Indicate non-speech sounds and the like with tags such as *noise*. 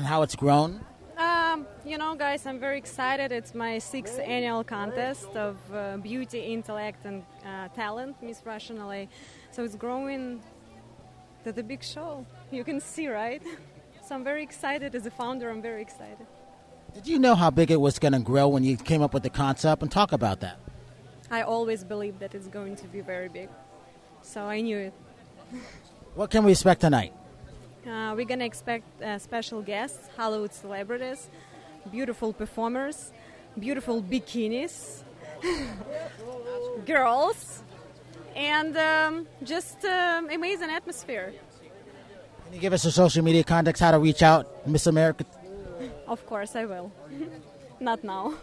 how it's grown? Um, you know, guys, I'm very excited. It's my sixth annual contest of uh, beauty, intellect, and uh, talent, Miss Russian LA. So it's growing to the big show. You can see, right? *laughs* So I'm very excited. As a founder, I'm very excited. Did you know how big it was going to grow when you came up with the concept? And talk about that. I always believed that it's going to be very big. So I knew it. What can we expect tonight? Uh, we're gonna expect uh, special guests, Hollywood celebrities, beautiful performers, beautiful bikinis, *laughs* girls, and um, just um, amazing atmosphere. Can you give us a social media context how to reach out, Miss America? Of course, I will. *laughs* Not now.